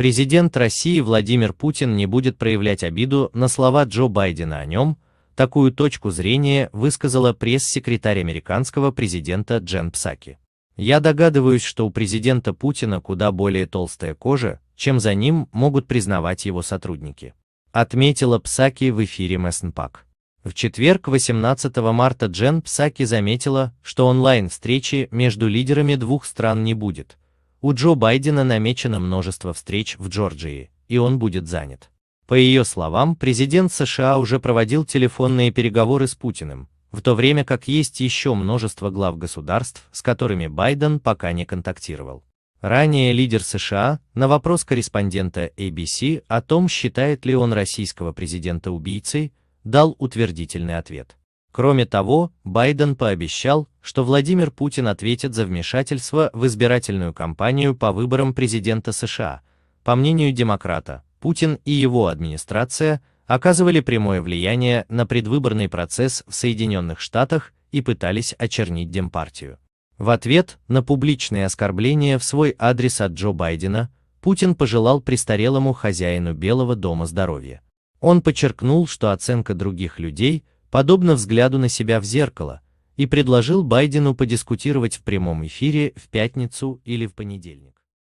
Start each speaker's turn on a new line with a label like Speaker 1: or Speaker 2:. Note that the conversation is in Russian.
Speaker 1: Президент России Владимир Путин не будет проявлять обиду на слова Джо Байдена о нем, такую точку зрения высказала пресс-секретарь американского президента Джен Псаки. Я догадываюсь, что у президента Путина куда более толстая кожа, чем за ним могут признавать его сотрудники. Отметила Псаки в эфире Мессенпак. В четверг 18 марта Джен Псаки заметила, что онлайн-встречи между лидерами двух стран не будет. У Джо Байдена намечено множество встреч в Джорджии, и он будет занят. По ее словам, президент США уже проводил телефонные переговоры с Путиным, в то время как есть еще множество глав государств, с которыми Байден пока не контактировал. Ранее лидер США на вопрос корреспондента ABC о том, считает ли он российского президента убийцей, дал утвердительный ответ. Кроме того, Байден пообещал, что Владимир Путин ответит за вмешательство в избирательную кампанию по выборам президента США. По мнению демократа, Путин и его администрация оказывали прямое влияние на предвыборный процесс в Соединенных Штатах и пытались очернить Демпартию. В ответ на публичные оскорбления в свой адрес от Джо Байдена, Путин пожелал престарелому хозяину Белого дома здоровья. Он подчеркнул, что оценка других людей подобна взгляду на себя в зеркало, и предложил Байдену подискутировать в прямом эфире в пятницу или в понедельник.